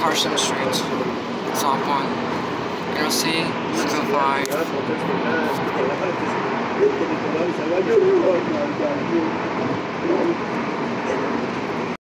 Carson Street, top one. You'll see 605.